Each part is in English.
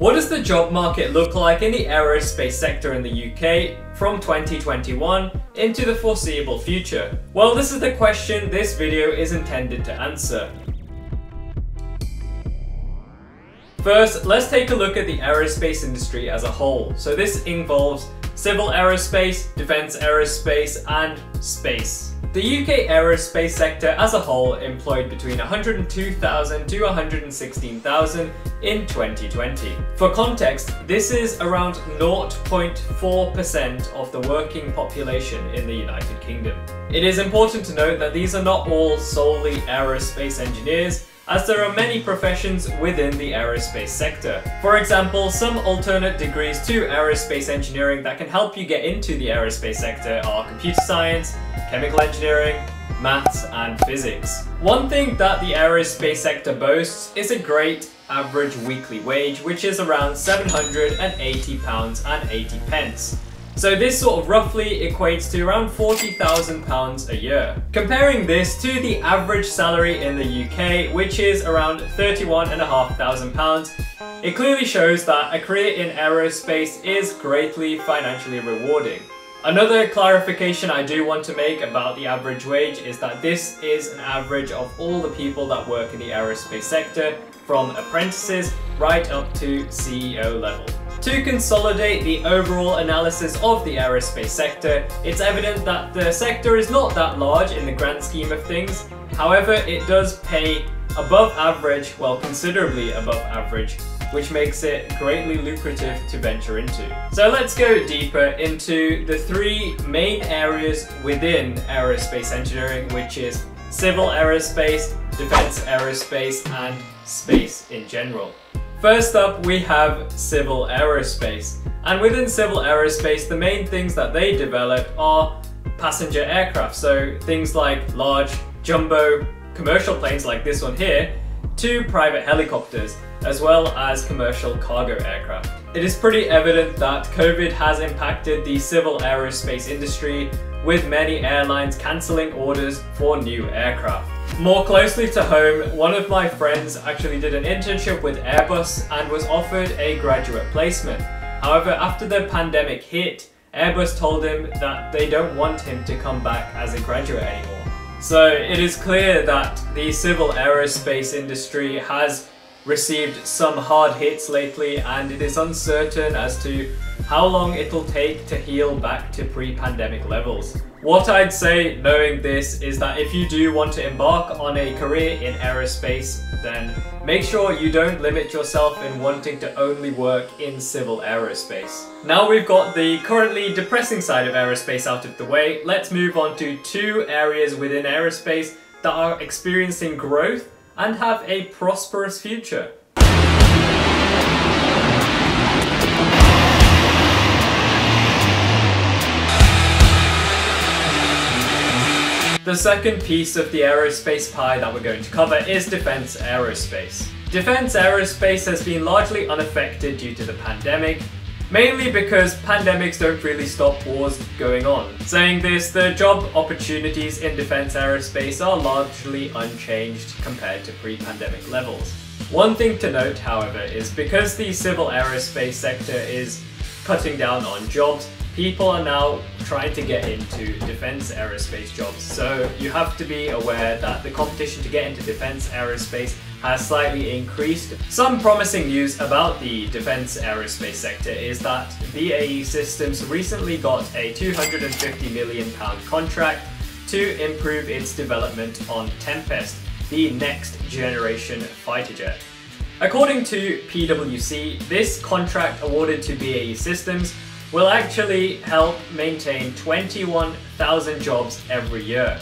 What does the job market look like in the aerospace sector in the UK from 2021 into the foreseeable future? Well, this is the question this video is intended to answer. First, let's take a look at the aerospace industry as a whole. So this involves civil aerospace, defense aerospace, and space. The UK aerospace sector as a whole employed between 102,000 to 116,000 in 2020. For context, this is around 0.4% of the working population in the United Kingdom. It is important to note that these are not all solely aerospace engineers, as there are many professions within the aerospace sector. For example, some alternate degrees to aerospace engineering that can help you get into the aerospace sector are computer science, chemical engineering, maths and physics. One thing that the aerospace sector boasts is a great average weekly wage which is around £780 and 80 pence. So this sort of roughly equates to around £40,000 a year. Comparing this to the average salary in the UK, which is around £31,500, it clearly shows that a career in aerospace is greatly financially rewarding. Another clarification I do want to make about the average wage is that this is an average of all the people that work in the aerospace sector, from apprentices right up to CEO level. To consolidate the overall analysis of the aerospace sector, it's evident that the sector is not that large in the grand scheme of things. However, it does pay above average, well considerably above average, which makes it greatly lucrative to venture into. So let's go deeper into the three main areas within aerospace engineering, which is civil aerospace, defense aerospace, and space in general. First up, we have civil aerospace. And within civil aerospace, the main things that they develop are passenger aircraft. So things like large jumbo commercial planes like this one here, to private helicopters, as well as commercial cargo aircraft. It is pretty evident that COVID has impacted the civil aerospace industry, with many airlines cancelling orders for new aircraft. More closely to home, one of my friends actually did an internship with Airbus and was offered a graduate placement. However, after the pandemic hit, Airbus told him that they don't want him to come back as a graduate anymore. So it is clear that the civil aerospace industry has received some hard hits lately and it is uncertain as to how long it'll take to heal back to pre-pandemic levels. What I'd say knowing this is that if you do want to embark on a career in aerospace, then make sure you don't limit yourself in wanting to only work in civil aerospace. Now we've got the currently depressing side of aerospace out of the way, let's move on to two areas within aerospace that are experiencing growth and have a prosperous future. The second piece of the aerospace pie that we're going to cover is defense aerospace. Defense aerospace has been largely unaffected due to the pandemic, mainly because pandemics don't really stop wars going on. Saying this, the job opportunities in defense aerospace are largely unchanged compared to pre-pandemic levels. One thing to note, however, is because the civil aerospace sector is cutting down on jobs, people are now trying to get into defense aerospace jobs. So you have to be aware that the competition to get into defense aerospace has slightly increased. Some promising news about the defense aerospace sector is that BAE Systems recently got a 250 million pound contract to improve its development on Tempest, the next generation fighter jet. According to PwC, this contract awarded to BAE Systems will actually help maintain 21,000 jobs every year.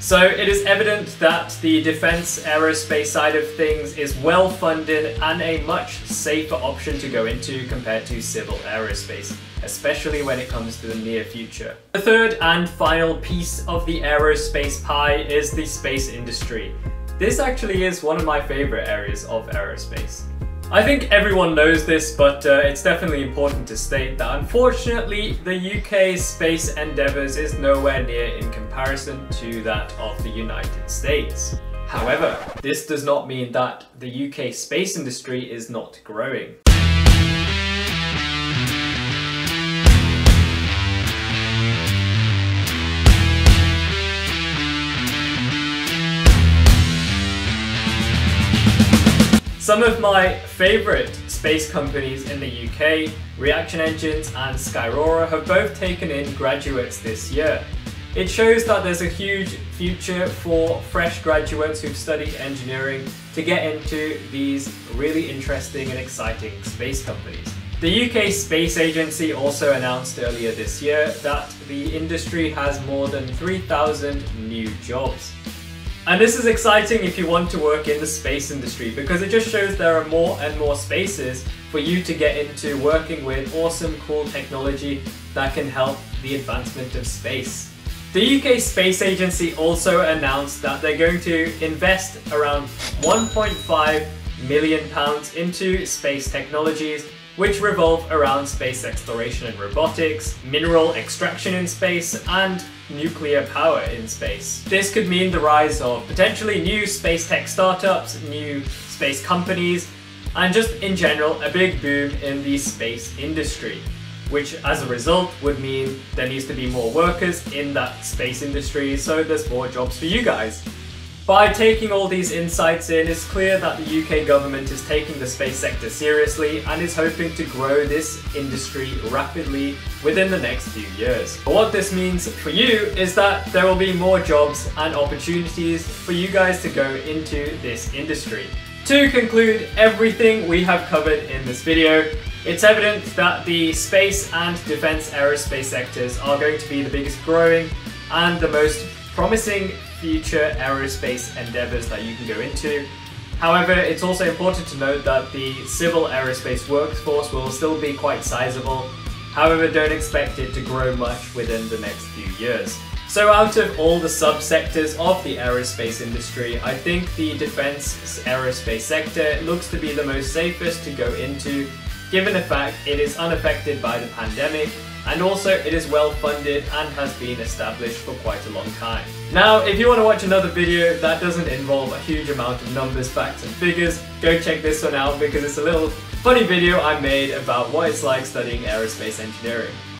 So it is evident that the defense aerospace side of things is well funded and a much safer option to go into compared to civil aerospace, especially when it comes to the near future. The third and final piece of the aerospace pie is the space industry. This actually is one of my favorite areas of aerospace. I think everyone knows this, but uh, it's definitely important to state that unfortunately the UK's space endeavours is nowhere near in comparison to that of the United States. However, this does not mean that the UK space industry is not growing. Some of my favourite space companies in the UK, Reaction Engines and Skyrora, have both taken in graduates this year. It shows that there's a huge future for fresh graduates who've studied engineering to get into these really interesting and exciting space companies. The UK Space Agency also announced earlier this year that the industry has more than 3,000 new jobs. And this is exciting if you want to work in the space industry because it just shows there are more and more spaces for you to get into working with awesome, cool technology that can help the advancement of space. The UK Space Agency also announced that they're going to invest around 1.5 million pounds into space technologies which revolve around space exploration and robotics, mineral extraction in space, and nuclear power in space. This could mean the rise of potentially new space tech startups, new space companies, and just in general a big boom in the space industry which as a result would mean there needs to be more workers in that space industry so there's more jobs for you guys. By taking all these insights in, it's clear that the UK government is taking the space sector seriously and is hoping to grow this industry rapidly within the next few years. But what this means for you is that there will be more jobs and opportunities for you guys to go into this industry. To conclude everything we have covered in this video, it's evident that the space and defense aerospace sectors are going to be the biggest growing and the most promising future aerospace endeavors that you can go into. However, it's also important to note that the civil aerospace workforce will still be quite sizable. However, don't expect it to grow much within the next few years. So out of all the subsectors of the aerospace industry, I think the defense aerospace sector looks to be the most safest to go into, given the fact it is unaffected by the pandemic and also it is well funded and has been established for quite a long time. Now, if you want to watch another video that doesn't involve a huge amount of numbers, facts and figures, go check this one out because it's a little funny video I made about what it's like studying aerospace engineering.